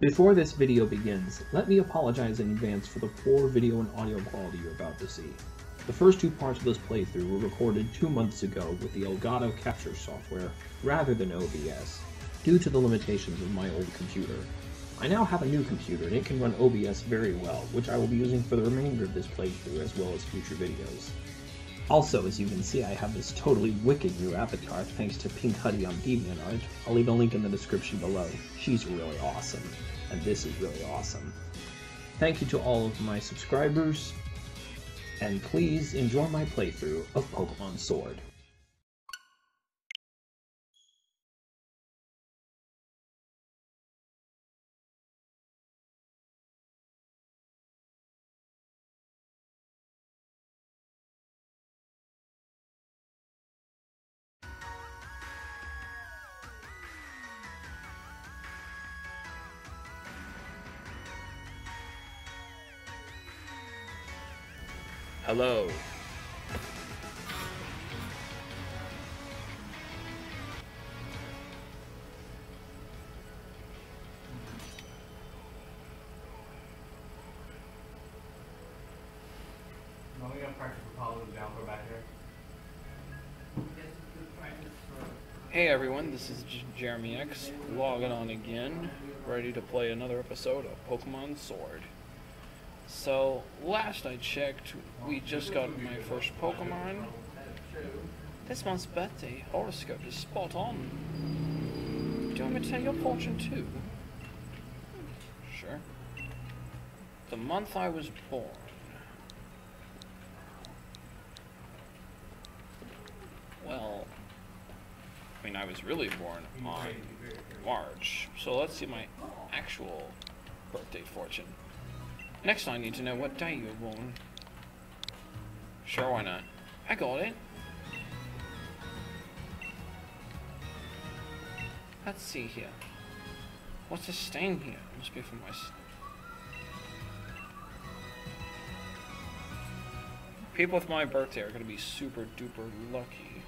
Before this video begins, let me apologize in advance for the poor video and audio quality you're about to see. The first two parts of this playthrough were recorded two months ago with the Elgato capture software rather than OBS, due to the limitations of my old computer. I now have a new computer and it can run OBS very well, which I will be using for the remainder of this playthrough as well as future videos. Also, as you can see, I have this totally wicked new avatar thanks to Pink Hudy on DeviantArt. I'll leave a link in the description below. She's really awesome, and this is really awesome. Thank you to all of my subscribers, and please enjoy my playthrough of Pokemon Sword. Here. Hey everyone, this is J- Jeremy X logging on again, ready to play another episode of Pokemon Sword. So, last I checked, we just got my first Pokemon. This month's birthday horoscope is spot on. Do you want me to tell your fortune too? Sure. The month I was born. Well, I mean, I was really born on March, so let's see my actual birthday fortune. Next, I need to know what day you were born. Sure, why not? I got it. Let's see here. What's this stain here? Must be from my. People with my birthday are gonna be super duper lucky.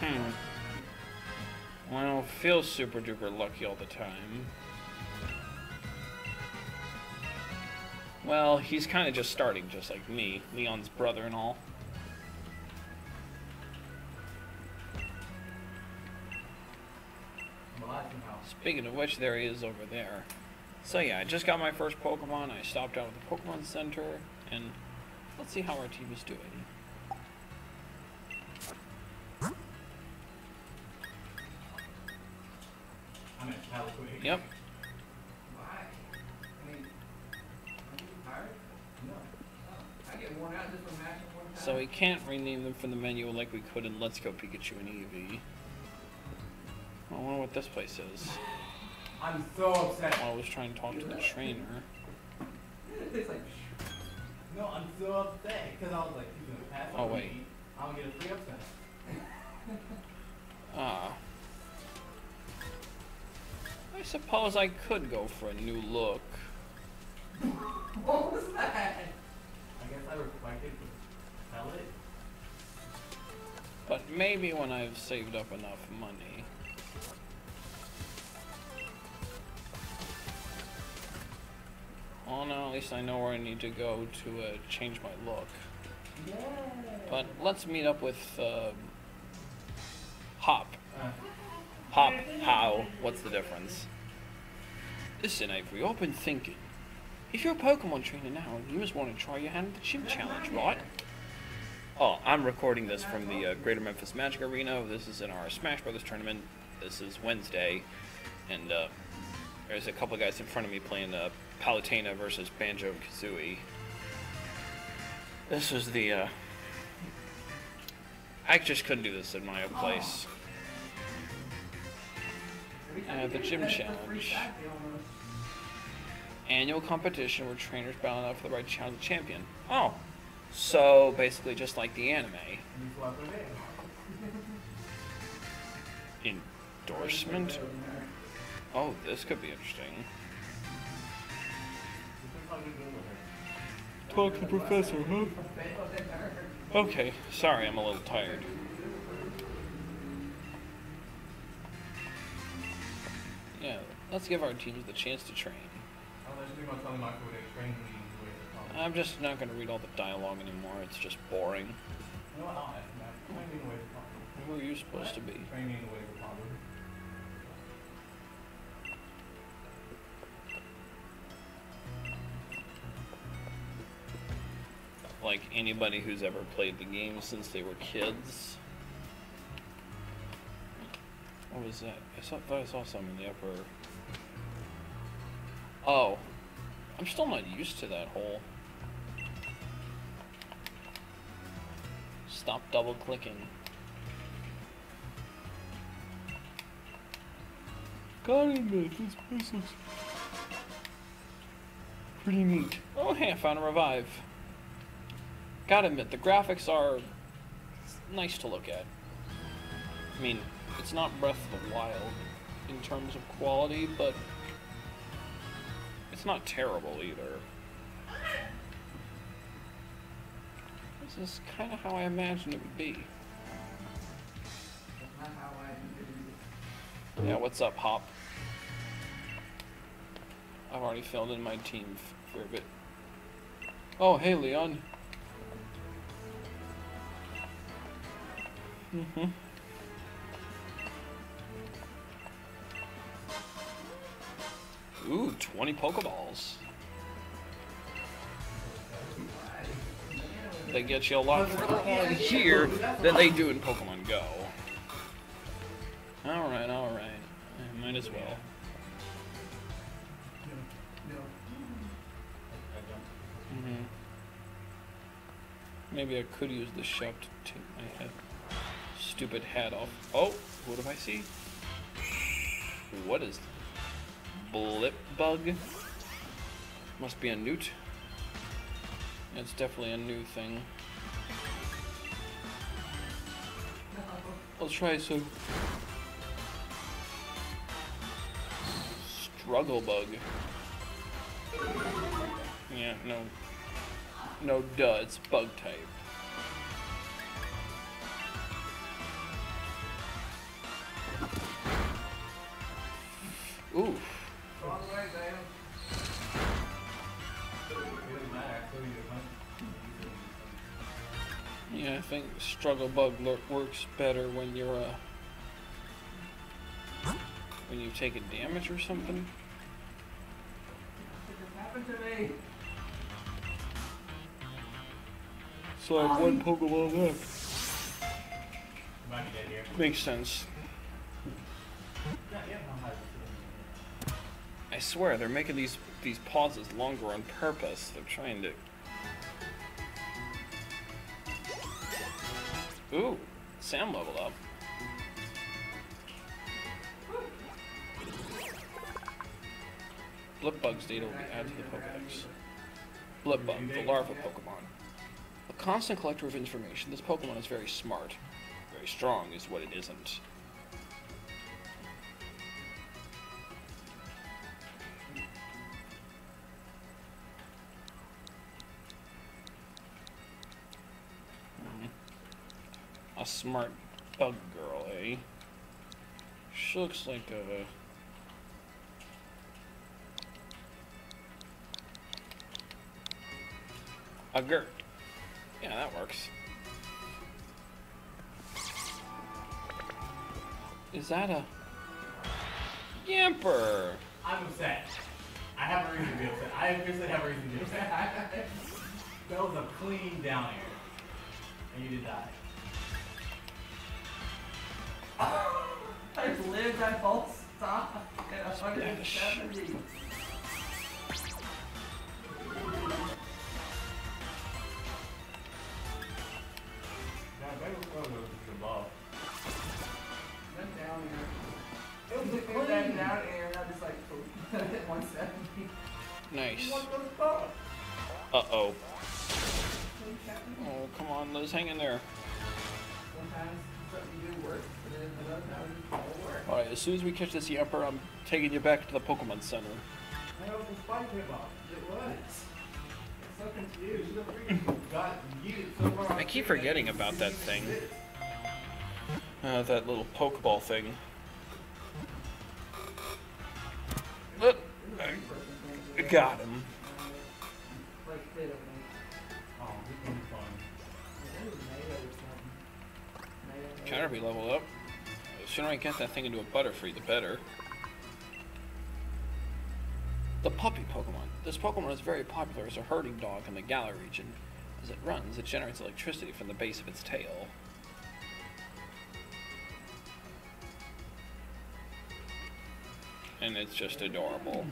Hmm. Feel super duper lucky all the time. Well, he's kind of just starting, just like me, Leon's brother and all. Speaking of which, there he is over there. So yeah, I just got my first Pokemon. I stopped out at the Pokemon Center, and let's see how our team is doing. Time. So we can't rename them from the menu like we could in Let's Go Pikachu and Eevee. I wonder what this place is. I'm so upset. While I was trying to talk to the trainer. it's like, No, I'm so upset because I was like, he's gonna pass Oh, on wait. me. I'm gonna get a free upset. Ah. I suppose I could go for a new look. what was that? I guess I reflected to sell it. But maybe when I've saved up enough money. Oh no, at least I know where I need to go to uh, change my look. Yeah. But let's meet up with um Hop. Uh, Hop, how? What's the difference? Listen, Avery, I've been thinking. If you're a Pokemon trainer now, you must want to try your hand at the Gym Challenge, right? Oh, I'm recording this from the uh, Greater Memphis Magic Arena. This is in our Smash Brothers tournament. This is Wednesday, and uh, there's a couple guys in front of me playing uh, Palutena versus Banjo and Kazooie. This was the. Uh, I just couldn't do this in my own place. Uh, the Gym Challenge annual competition where trainers battle out for the right to challenge the champion. Oh, so basically just like the anime. Endorsement? Oh, this could be interesting. Talk to the professor, huh? Okay, sorry, I'm a little tired. Yeah, let's give our teams the chance to train. Unless you're gonna tell me my food ain't training me the way it's called. I'm just not going to read all the dialogue anymore. It's just boring. You know? I'll ask that. Train me the way it's called. Who are you supposed to be? Train the way it's called. Like anybody who's ever played the game since they were kids. What was that? I thought I saw some in the upper. Oh. I'm still not used to that whole. Stop double clicking. Gotta admit, this place looks pretty neat. Oh, hey, I found a revive. Gotta admit, the graphics are nice to look at. I mean, it's not Breath of the Wild in terms of quality, but it's not terrible either. This is kind of how I imagined it would be. Yeah, what's up, Hop? I've already filled in my team for a bit. Oh, hey, Leon. Mm-hmm. Ooh, 20 Pokeballs. They get you a lot along here than they do in Pokemon Go. Alright, alright. Might as well. hmm Maybe I could use the shop to take my head. Stupid hat off. Oh, what do I see? What is blip bug? Must be a newt. It's definitely a new thing. Let's try some struggle bug. Yeah, no, no, duh, it's bug type. Struggle bug works better when you're uh when you've taken damage or something. What just happened to me? So I have one Pokemon left. You might be dead here. Makes sense. Yeah, yeah, I'm. I swear they're making these these pauses longer on purpose. They're trying to. Ooh, Sam leveled up. Blipbug's data will be added to the Pokedex. Blipbug, the larva Pokemon. A constant collector of information, this Pokemon is very smart. Very strong is what it isn't. A smart bug girl, eh? She looks like a. A Gert. Yeah, that works. Is that a. Yamper! I'm upset. I have a reason to be upset. I officially have a reason to be upset. that was a clean down air. And you did die. Air, and I just like, hit 170. Nice. What the fuck? Uh oh. Oh, come on, Liz, hang in there. Sometimes something you do works, but then another time it won't work. Alright, as soon as we catch this Yamper, I'm taking you back to the Pokemon Center. I know the spike hit off. It was. I'm so confused. You freaking got yeeted so far. I keep forgetting about that thing. Uh, that little Pokeball thing. Uh, person got him. Caterpie leveled up. The sooner I get that thing into a Butterfree, the better. The puppy Pokemon. This Pokemon is very popular as a herding dog in the Galar region. As it runs, it generates electricity from the base of its tail. And it's just adorable.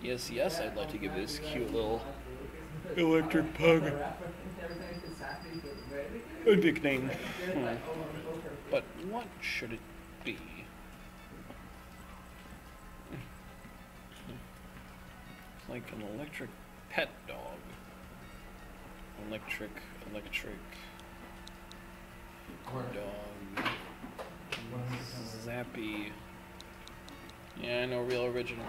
Yes, yes, I'd like to give this cute little electric pug a nickname. It's Hmm. But what should it be? It's like an electric pet dog. Electric, electric dog. Zappy. Yeah, no real original.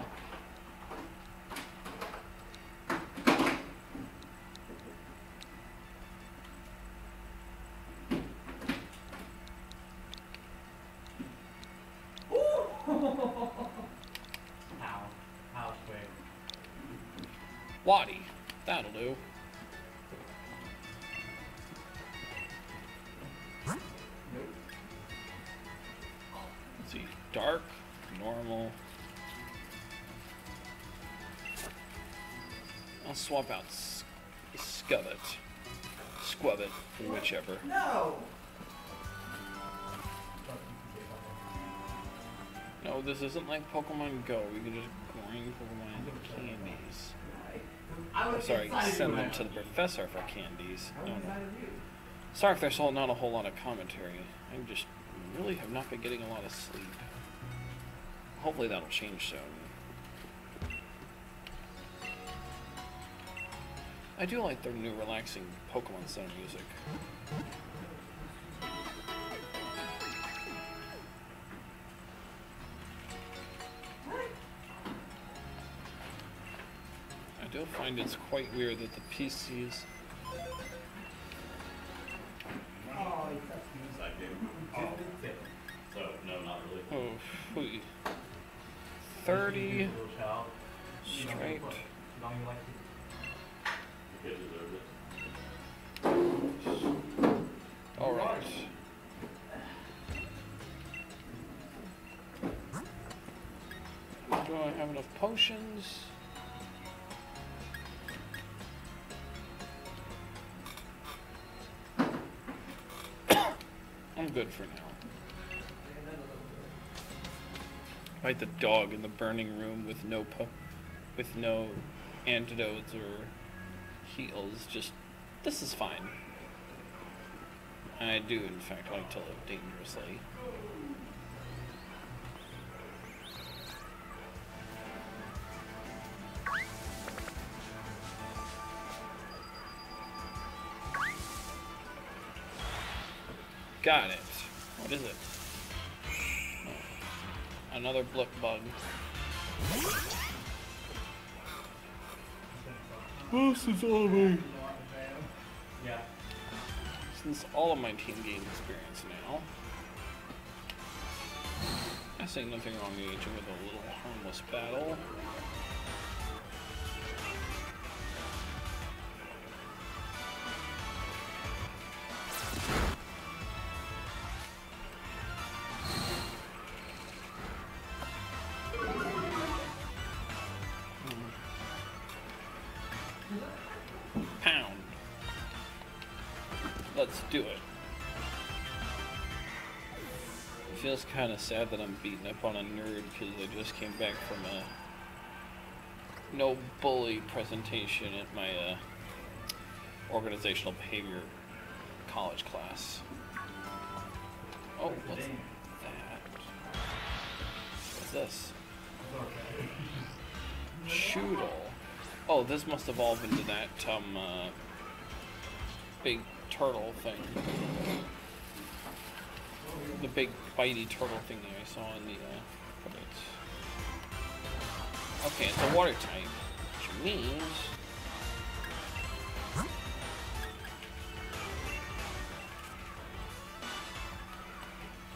Lottie. That'll do. Let's see. Dark, normal. I'll swap out Scubbit. Squubbit, whichever. No! No, this isn't like Pokemon Go. We can just grind Pokemon into candies. I'm sorry, send them to the professor for candies. No, no. inside of you. Sorry if there's whole- not a whole lot of commentary. I just really have not been getting a lot of sleep. Hopefully that'll change soon. I do like their new relaxing Pokemon Center music. Find it's quite weird that the PCs Oh, he touched me. I do. So no, not really. Oh, 30 straight. It. Alright. Do I have enough potions? I'm good for now. Fight the dog in the burning room with no with no antidotes or heals. Just this is fine. I do, in fact, like to live dangerously. Got it. What is it? Another Blook Bug. This is all my Yeah. since all of my team gains experience now. I say nothing wrong with a little harmless battle. Kind of sad that I'm beating up on a nerd because I just came back from a no bully presentation at my uh, organizational behavior college class. Oh, what's that? What's this? Chewtle. Oh, this must evolve into that um uh, big turtle thing. Big bitey turtle thing that I saw in the uh. Okay, it's a water type, which means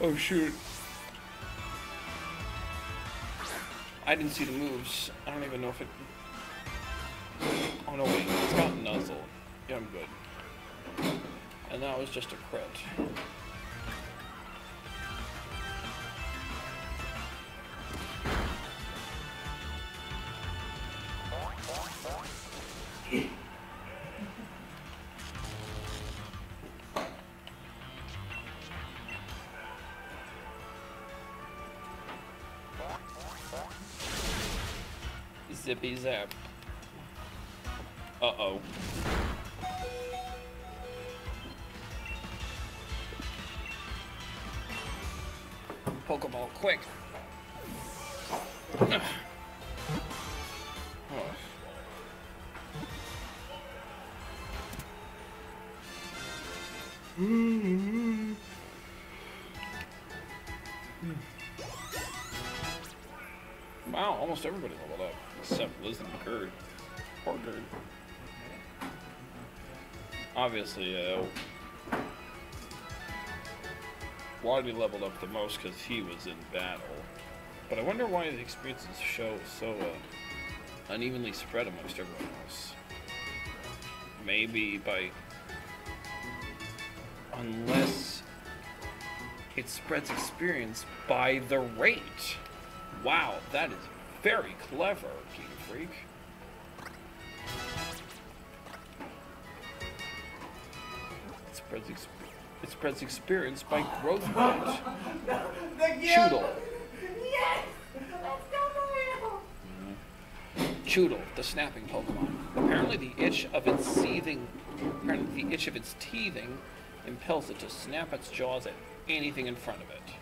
Oh shoot. I didn't see the moves. I don't even know if it. Oh no, wait. It's got Nuzzle. Yeah, I'm good. And that was just a crit. Zippy zap. Uh oh. Pokeball, quick! Wow, almost everybody up, except Liz and Gerd. Poor Gerd. Obviously, uh, Waddy leveled up the most because he was in battle. But I wonder why the experiences show so uh, unevenly spread amongst everyone else. Maybe by. Unless it spreads experience by the rate. Wow, that is very clever, Game Freak. It spreads, exp- it spreads experience by growth rate. The Chewtle. Yes! Let's go for real! Mm-hmm. Chewtle, the snapping Pokemon. Apparently the itch of its seething, apparently the itch of its teething impels it to snap its jaws at anything in front of it.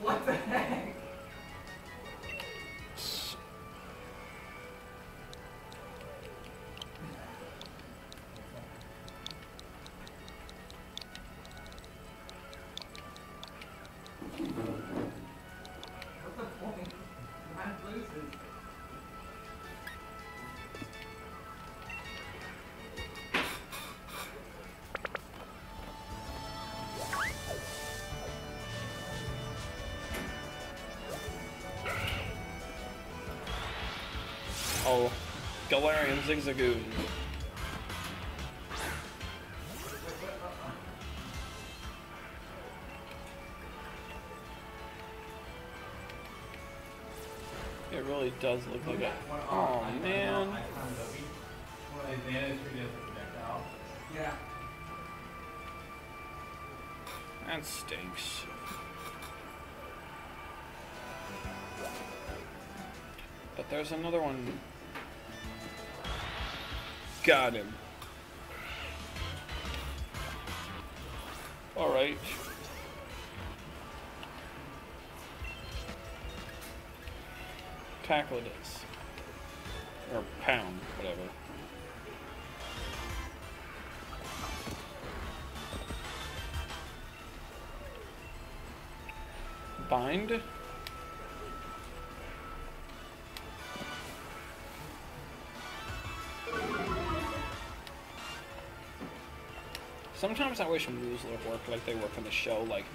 What the heck? Galarian Zigzagoon. It really does look like a. Oh man. Yeah. That stinks. But there's another one. Got him. Alright. Tackle it is. Or pound, whatever. Bind? Sometimes I wish moves would work like they work in the show. Like,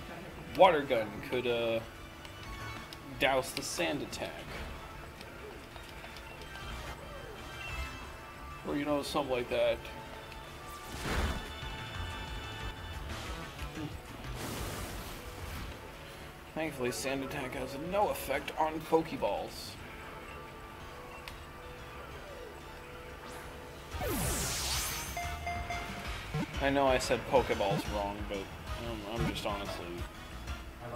Water Gun could, uh, douse the sand attack. Or, you know, something like that. Thankfully, sand attack has no effect on Pokeballs. I know I said Pokeballs wrong, but I'm, I'm just honestly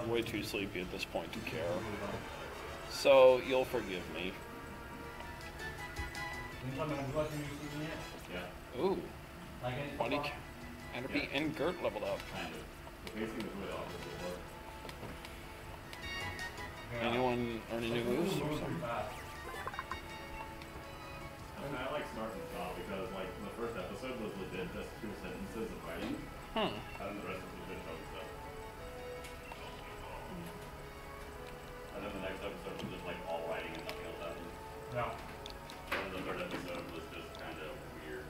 way too sleepy at this point to care. So you'll forgive me. You tell me when you watching your season yet? Yeah, Ooh? Funny Ca- Entropy and Gert leveled up. kind of. The pacing was really awful before. Yeah. Anyone earn any moves or something? Pretty fast. I like Snark and Stop because, like, the first episode was legit just two sentences of fighting, Huh. and then the rest was legit focus stuff. And then the next episode was just, like, all writing and nothing else happened. Yeah. And then the third episode was just kind of weird.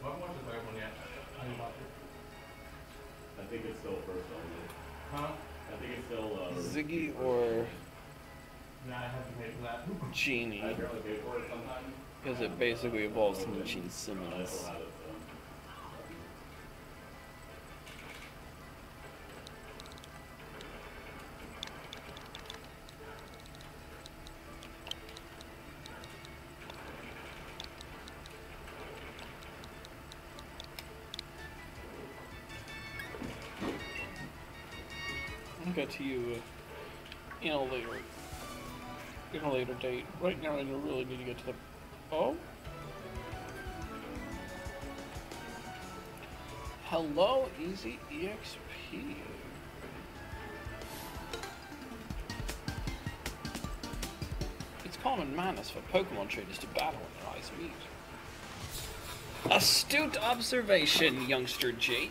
Well, I haven't watched the third one yet. How do you watch it? I think it's still first only. Huh? I think it's still, uh, Ziggy or Now I have to pay for that. Genie, I barely pay for it sometimes. because it basically evolves into Gene Simmons. Later date. Right now, I really need to get to the. Oh. Hello, Easy EXP. It's common manners for Pokemon trainers to battle when their eyes meet. Astute observation, youngster Jake.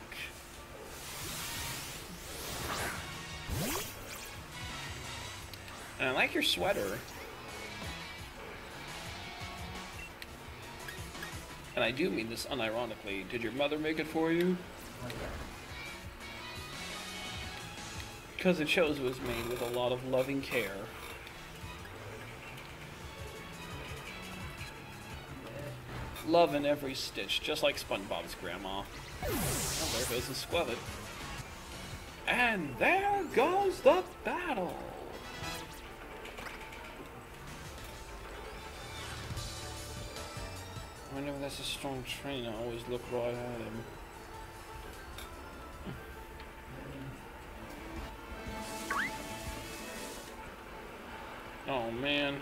And I like your sweater. And I do mean this unironically. Did your mother make it for you? Because it shows it was made with a lot of loving care. Love in every stitch, just like SpongeBob's grandma. Oh, there goes the Squellet. And there goes the battle! Whenever that's a strong train, I always look right at him. Oh man.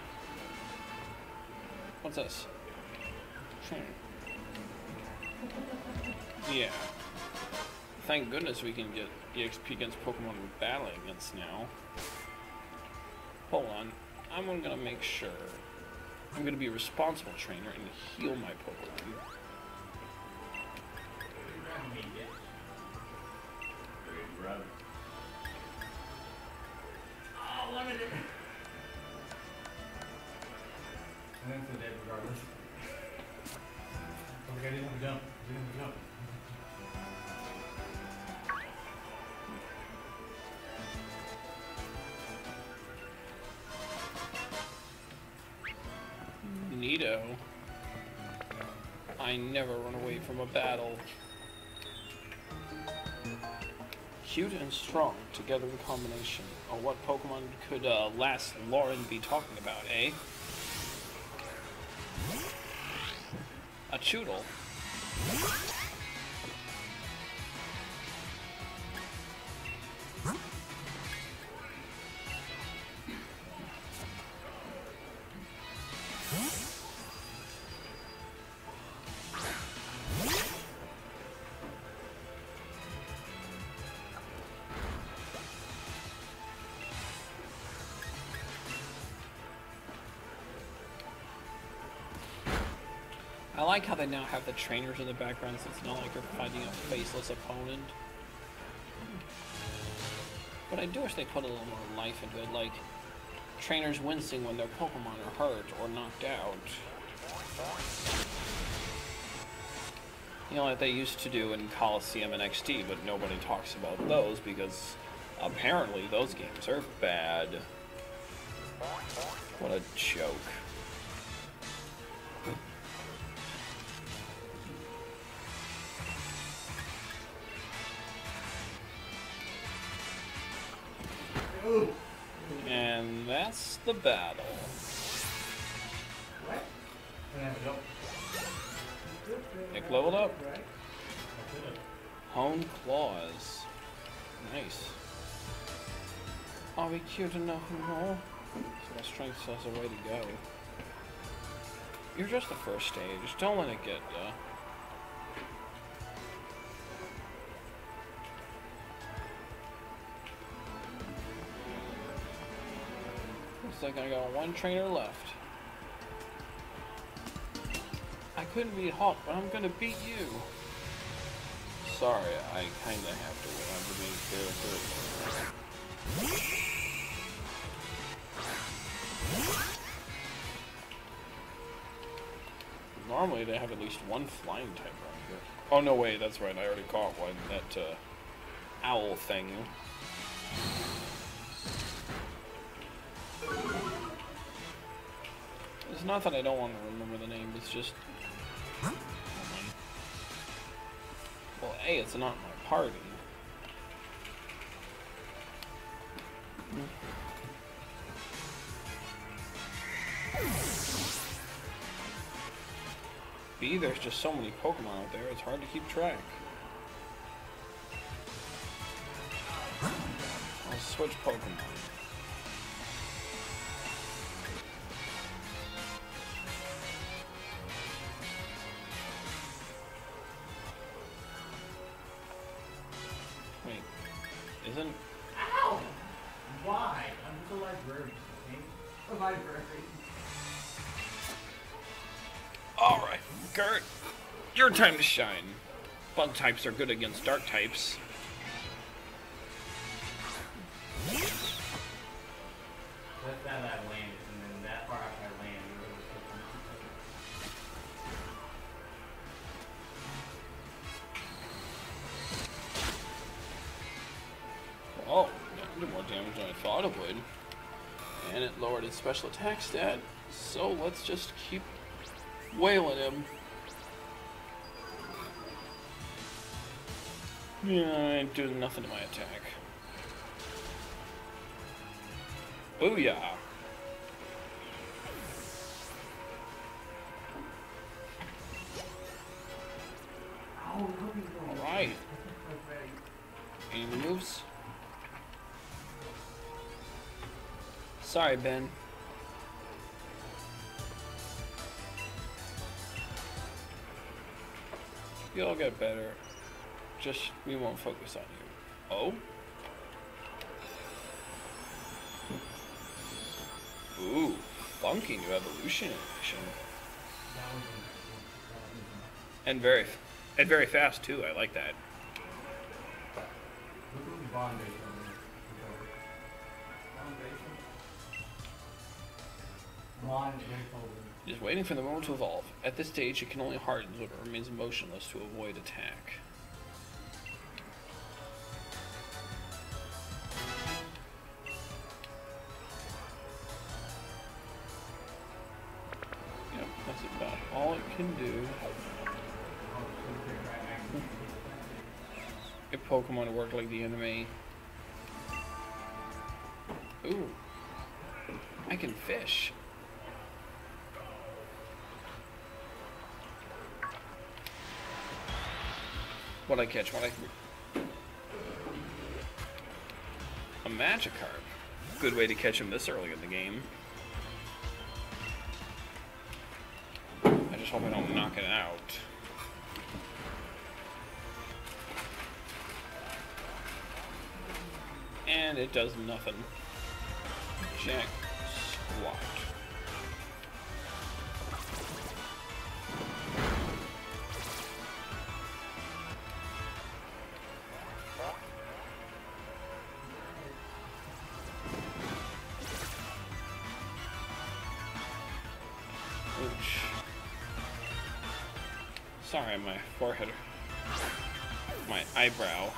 What's this? Train. Yeah. Thank goodness we can get EXP against Pokemon we're battling against now. Hold on. I'm gonna make sure. I'm gonna be a responsible trainer and heal my Pokemon. Oh, limited. It's a dead regardless. Oh, I didn't have a jump. I didn't have a jump. I never run away from a battle. Cute and strong together in combination. Oh, what Pokemon could uh, last Lauren be talking about, eh? A Chewtle. Like how they now have the trainers in the background so it's not like you're fighting a faceless opponent. But I do wish they put a little more life into it, like trainers wincing when their Pokemon are hurt or knocked out. You know, like they used to do in Colosseum and XD, but nobody talks about those because apparently those games are bad. What a joke. Nick leveled up. Hone claws. Nice. Are we cute enough more? So my strength says a way to go. You're just the first stage. Don't let it get ya. Looks like I got one trainer left. couldn't beat Hulk, but I'm gonna beat you. Sorry, I kinda have to win. I'm the main character. Normally they have at least one flying type around here. Oh no, wait, that's right. I already caught one. That uh, owl thing. It's not that I don't want to remember the name. It's just well, A, it's not my party. B, there's just so many Pokemon out there, it's hard to keep track. I'll switch Pokemon. Alright, Gert, your time to shine. Bug types are good against dark types. Its special attack stat. So let's just keep wailing him. Yeah, I ain't doing nothing to my attack. Booyah! Alright. Any moves? Sorry, Ben. You'll get better. Just, we won't focus on you. Oh? Ooh, funky new evolution And very, and very fast too, I like that. Over. Just waiting for the moment to evolve. At this stage, it can only harden so it remains motionless to avoid attack. Yep, that's about all it can do. It. If Pokemon work like the enemy. Ooh. I can fish. What I catch? What I a Magikarp. Good way to catch him this early in the game. I just hope I don't knock it out. And it does nothing. Jack squat. Forehead, my eyebrow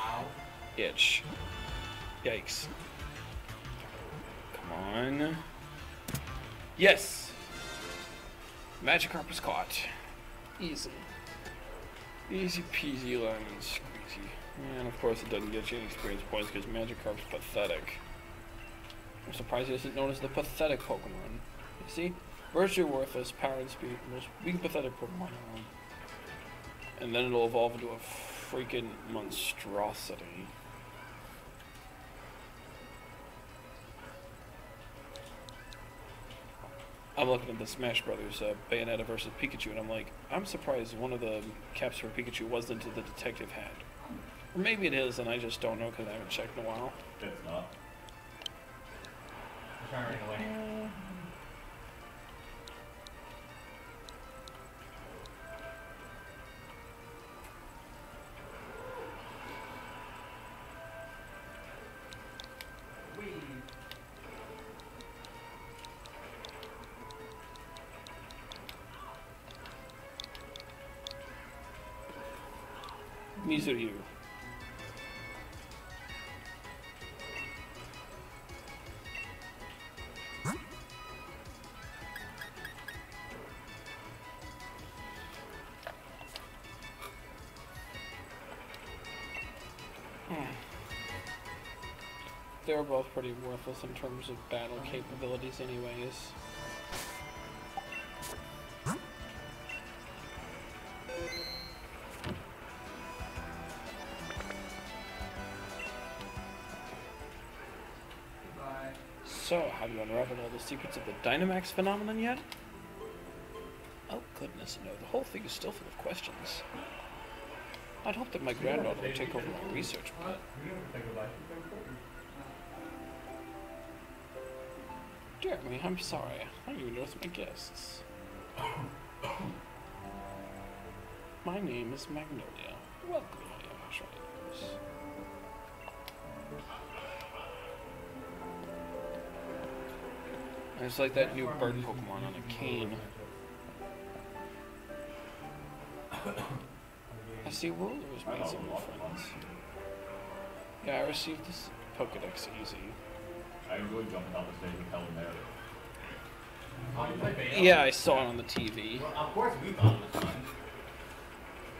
itch. Yikes. Come on. Yes! Magikarp was caught. Easy. Easy peasy lemon squeezy. And of course it doesn't get you any experience points because Magikarp's pathetic. I'm surprised he isn't known as the pathetic Pokemon. You see? Virtue worthless, power and speed, most weak pathetic Pokemon. And then it'll evolve into a freaking monstrosity. I'm looking at the Smash Brothers uh, Bayonetta versus Pikachu, and I'm like, I'm surprised one of the caps for Pikachu wasn't into the detective hat. Or maybe it is, and I just don't know because I haven't checked in a while. It's not. I'm trying to away. here. Hmm. They're both pretty worthless in terms of battle oh. capabilities anyways. The secrets of the Dynamax phenomenon yet? Oh goodness, no, the whole thing is still full of questions. I'd hope that my granddaughter would take over my research, but. Jeremy, I'm sorry. I don't even know my guests. My name is Magnolia. Welcome, my young. It's like that new bird Pokemon on a cane. I see Ruler has made some new friends. Yeah, I received this Pokedex easy. I enjoy jumping off the stage with Helen there. You play Bayonetta? Yeah, I saw it on the TV. Well, of course we thought it was fun.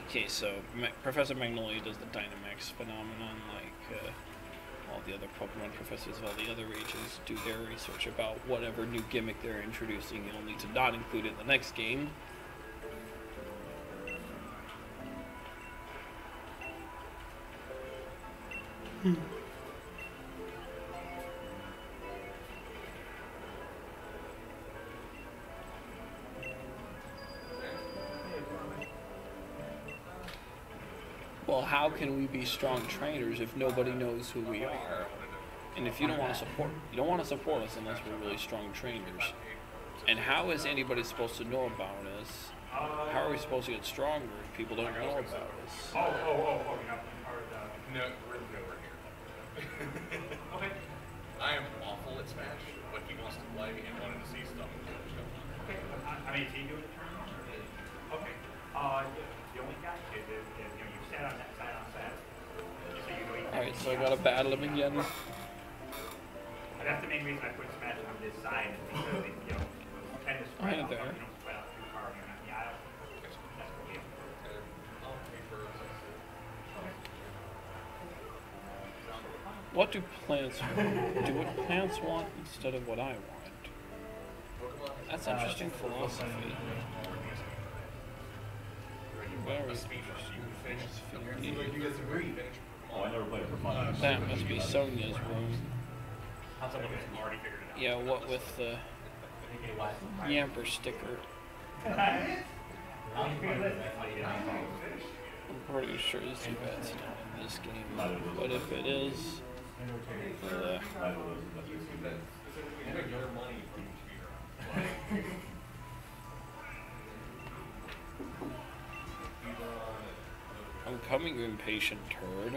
Okay, so Ma- Professor Magnolia does the Dynamax phenomenon, like uh, the other Pokemon professors of all the other regions do their research about whatever new gimmick they're introducing, only to not include it in the next game. Well, how can we be strong trainers if nobody knows who we are? And if you don't want to support, you don't want to support us unless we're really strong trainers. And how is anybody supposed to know about us? How are we supposed to get stronger if people don't know about us? Oh, oh, oh, oh, you know, or No, we're nowhere here. okay, I am awful at Smash, but he wants to play and wanted to see stuff. okay, I, I mean, can you do it so I gotta battle him again. And that's the main reason I put Smash on this side, is because, it, you know, kind of spread Right out, you there. don't spread out too far, you know, yeah, I don't, that's cool, yeah. And I'll pay for What do plants want? Do what plants want instead of what I want? That's interesting philosophy. Very interesting philosophy. You disagree. Oh, I never played it for fun. That must be Sonia's room. How someone already figured it out. Yeah, what with the Yamper sticker? I'm pretty sure it's Zubat's not in this game, but if it is, uh, Neither of those, that's just too bad. Your money for you to be around. I'm coming, impatient turd.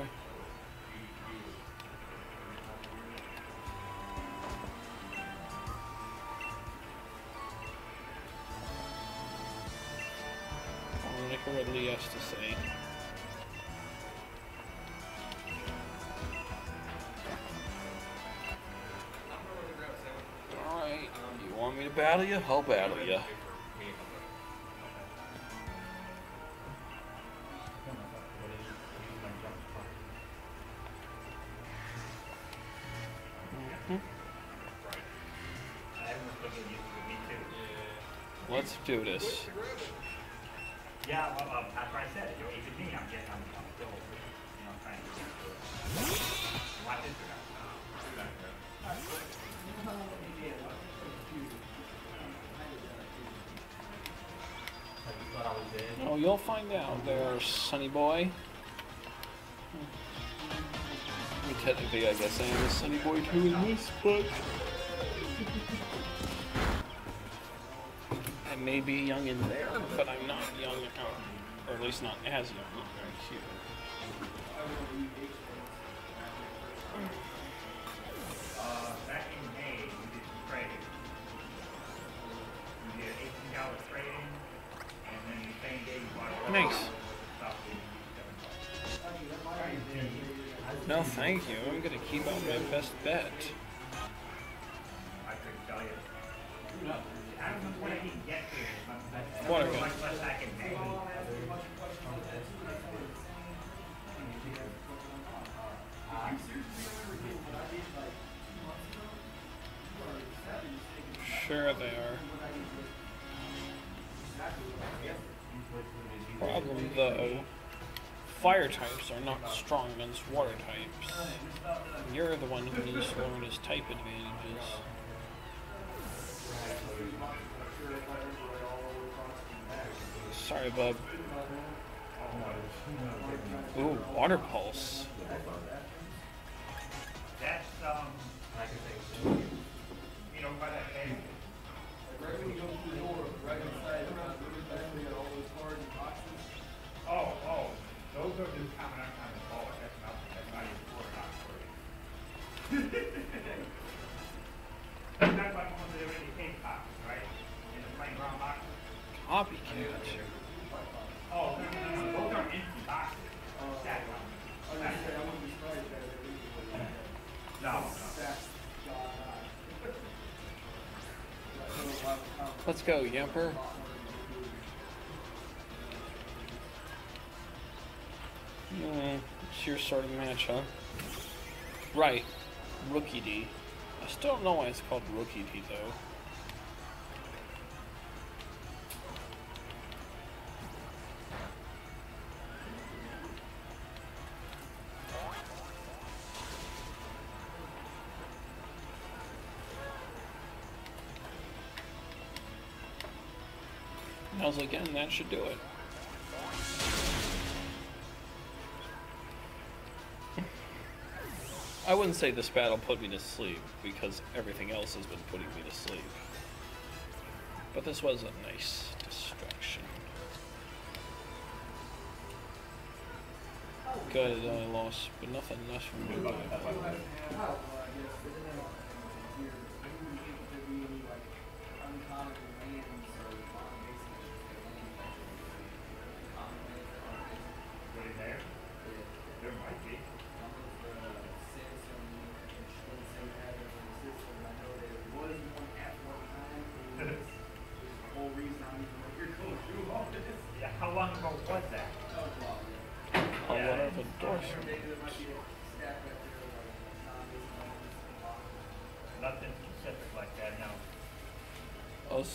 Wonder has to say. Alright, um, you want me to battle you? I'll battle you. Everyone's looking at you, me mm-hmm. too. Let's do this. Yeah, well, um, that's what I said. You know, it's me, I'm getting, I'm, I'm still, you know, trying to get to it. Watch this or Oh, you'll find out there, sonny boy. I mean, technically, I guess I am a sonny boy too in this, but... I may be young in there, but I'm not young, uh, or at least not as young it. Nice. No, thank you. I'm gonna keep out my best bet. I couldn't tell you. Sure they are. Problem though, fire types are not strong against water types. You're the one who needs to learn his type advantages. Sorry, bub. Ooh, water pulse. That's, um, go, Yamper. Hmm, it's your of match, huh? Right, Rookidee. I still don't know why it's called Rookidee, though. Again, that should do it. I wouldn't say this battle put me to sleep, because everything else has been putting me to sleep. But this was a nice distraction. Good, I lost, but nothing less from me.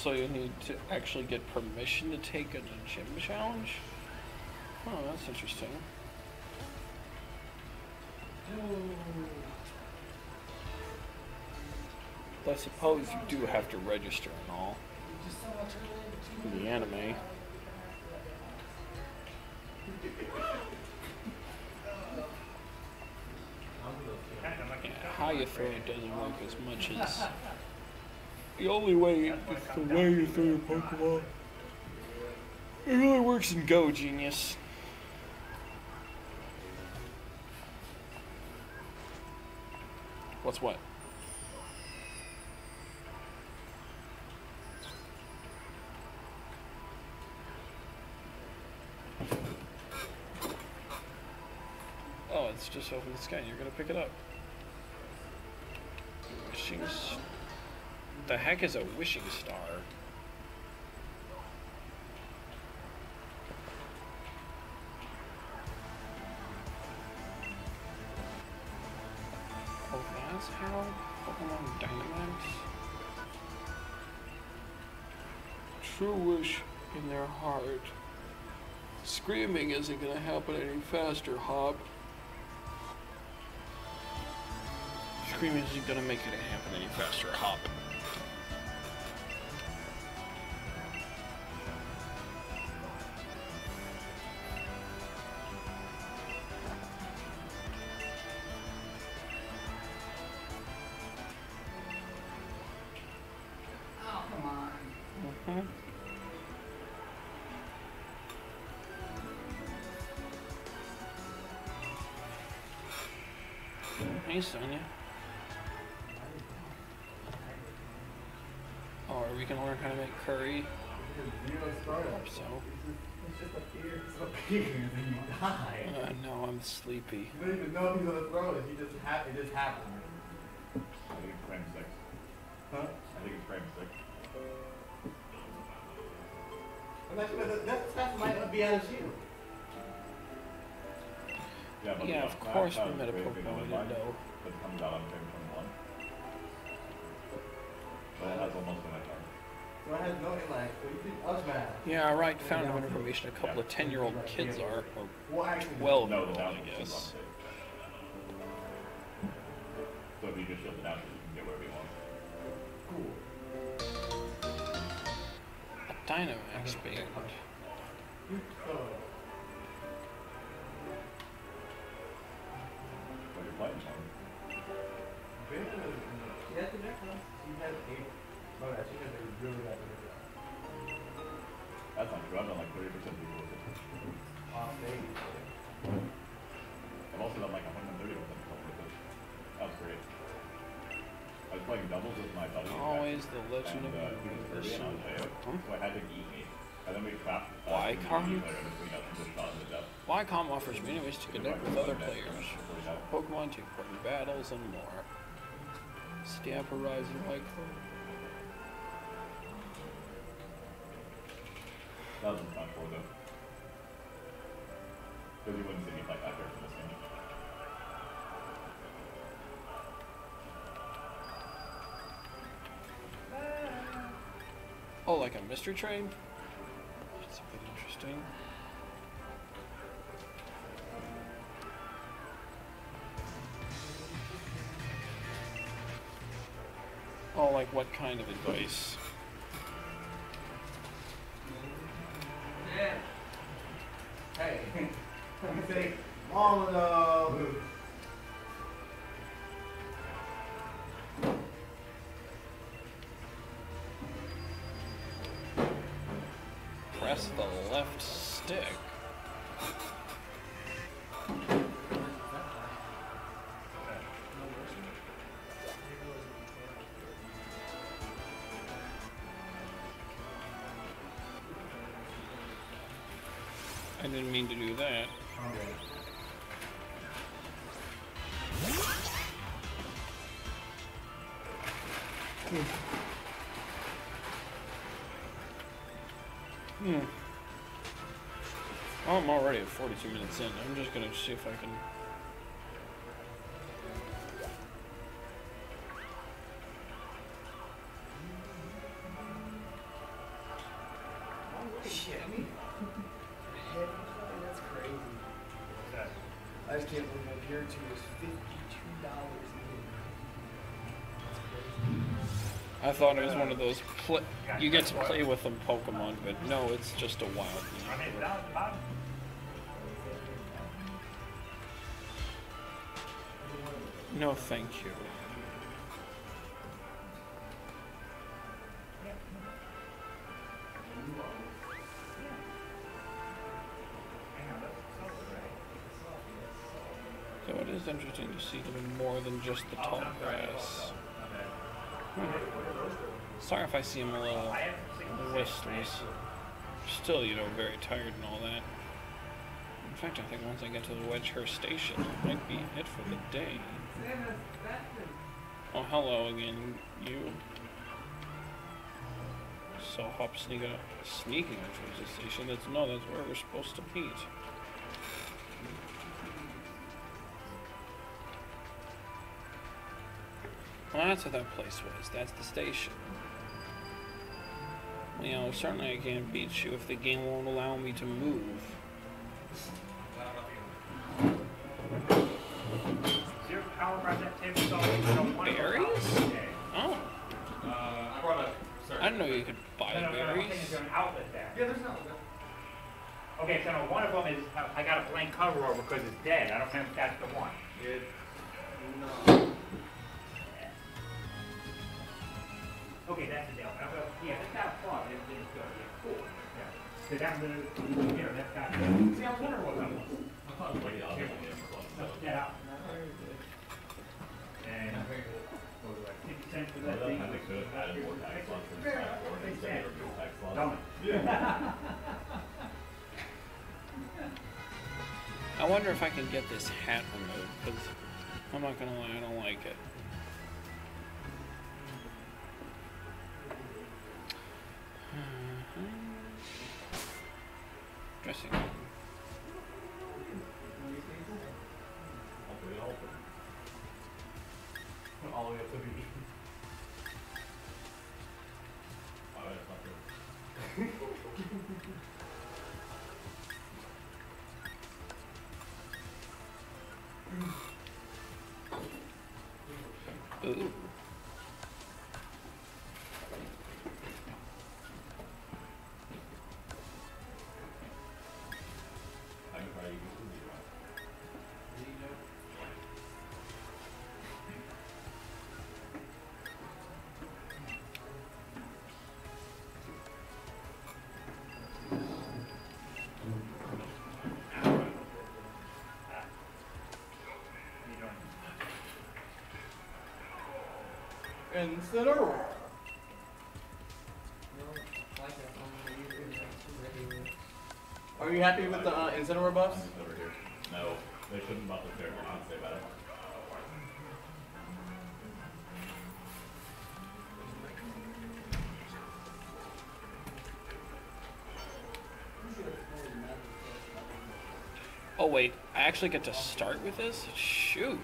So you need to actually get permission to take a gym challenge? Oh, that's interesting. But I suppose you do have to register and all. In the anime. Yeah, how you throw it doesn't work as much as the only way is the way you throw your Pokemon. It really works in Go, genius. What's what? Oh, it's just open the sky you're gonna pick it up. Wishing s- The heck is a wishing star? Oh, that's how Pokemon Dynamax? True wish in their heart. Screaming isn't gonna happen any faster, Hop. Screaming isn't gonna make it happen any faster, Hop. I'm sleepy. You don't even know he's gonna throw it. He just ha- it just happened. I think it's frame six. Huh? I think it's frame six. And that's, that, that stuff might not be out of shield. Yeah, but Yeah, of course we met a Wave Pokemon we didn't Live know. That comes out on Yeah, right. Found out information. A couple of ten-year-old kids are, or Well, actually, twelve-year-old, I guess. So if you just shield the down, you can get wherever you want. Cool. A Dynamax band. In between us and just shot him to death. Y-Comm offers many ways to connect with other players, Before he died. Pokemon, part in battles, and more. Stamp Horizon Y-Comm. That was fun for though. Because you wouldn't mystery train? That's a bit interesting. Oh, like what kind of advice? Yeah. Hey. I say, long enough. Press the left stick. I'm already at 42 minutes in. I'm just gonna see if I can. Shit. That's crazy. I just can't believe my gear two is fifty-two dollars I thought it was one of those pl- you get to play with them Pokemon, but no, it's just a wild. I No, thank you. So it is interesting to see them more than just the tall grass. Hmm. Sorry if I seem a little listless. Still, you know, very tired and all that. In fact, I think once I get to the Wedgehurst station, it might be it for the day. Oh, hello again, you. So hop sneak up, sneaking up towards the station. That's no, that's where we're supposed to meet. Well, that's what that place was. That's the station. You know, certainly I can't beat you if the game won't allow me to move. Okay, so no, one of them is, I got a blank cover over because it's dead. I don't know if that's the one. It, no. Okay, that's the deal. Uh, Yeah, that's not flaw, it's, it's good, yeah, cool. Yeah. So that's the, you know, that's got, wonder if I can get this hat removed, because I'm not gonna lie, I don't like it. Dressing room. All the way up to the beach. Alright, fuck it. Ooh. Regular. Are you happy with the uh, Incineroar buffs? Over here. No, they shouldn't buff the character. I say about it. Oh wait, I actually get to start with this? Shoot.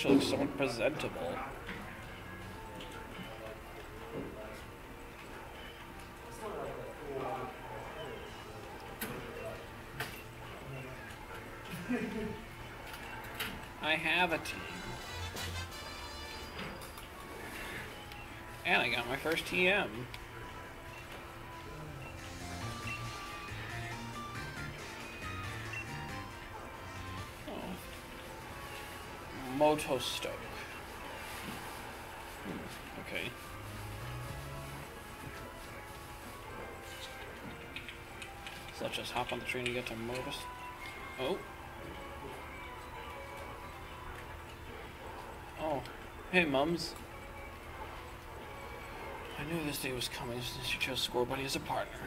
Actually somewhat presentable. I have a team. And I got my first TM. Motostoke. Okay. So let's just hop on the train and get to Motus. Oh. Oh. Hey, mums. I knew this day was coming since you chose Scorbunny as a partner.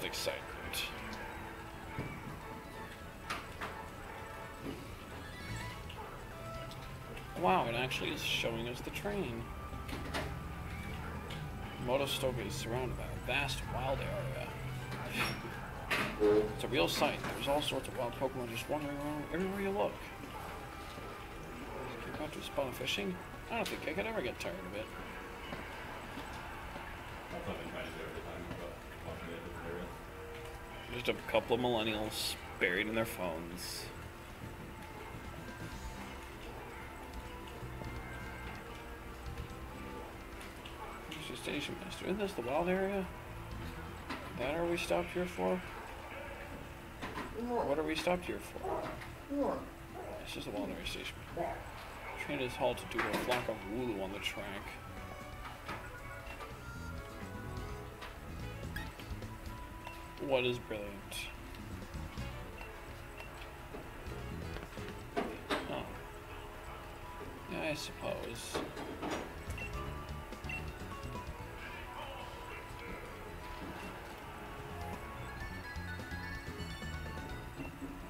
With excitement. Wow, it actually is showing us the train. Motostoke is surrounded by a vast wild area. It's a real sight. There's all sorts of wild Pokemon just wandering around everywhere you look. Keep out to spot fishing? I don't think I could ever get tired of it. That's what they try to do every time, but watching it is hilarious. Just a couple of millennials buried in their phones. Station master? Isn't this the wild area? That are we stopped here for? What are we stopped here for? It's just a wild area station. Train is halted due to a flock of Wooloo on the track. What is brilliant? Oh. Yeah, I suppose. I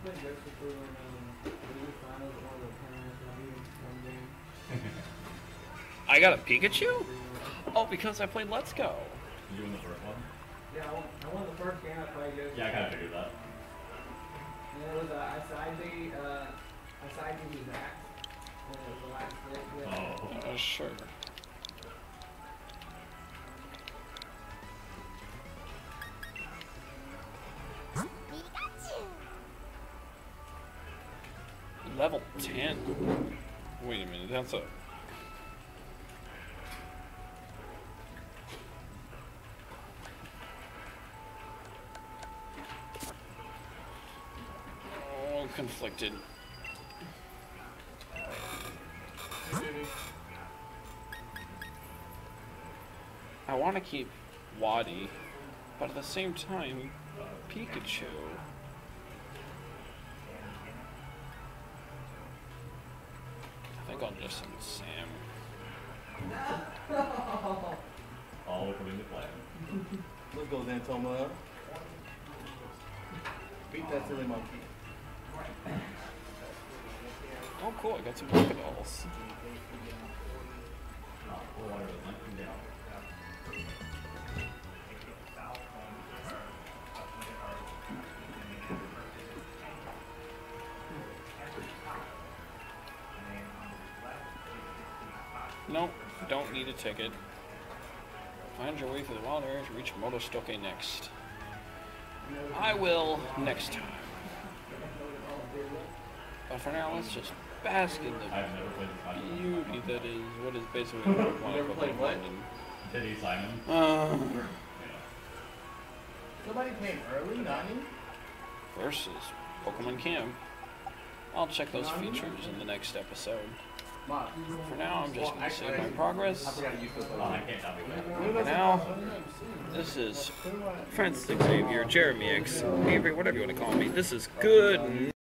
think that's what we're in, um, the new finals, one of the tournaments, I'll be one game. I got a Pikachu? Oh, because I played Let's Go. Did you win the first one? Yeah, I won, I won the first game I played against. Yeah, I kind of figured that. And it was, uh, I side beat, uh, I side beat Zach. And it was the last split. Oh. Uh, sure. Level 10? Wait a minute, that's a... conflicted. I want to keep Wadi, but at the same time, Pikachu. I think I'll just send Sam. All according to plan. Let's go, Zantoma. Beat that silly monkey. Cool! I got some nothing down. Nope, don't need a ticket. Find your way through the wild to reach Motostoke next. I will next time. But for now, let's just bask in the I've never played this Simon. beauty that is what is basically Pokemon never played what? London. Teddy Simon. Uh, Somebody came early, Nani? versus Pokemon Camp. I'll check those features in the next episode. For now, I'm just Well, going to save my progress. forgot to use those. Oh, I can't tell you that. For now, this is Francis Xavyer, Jeremy X, Avery, whatever you want to call me. This is good.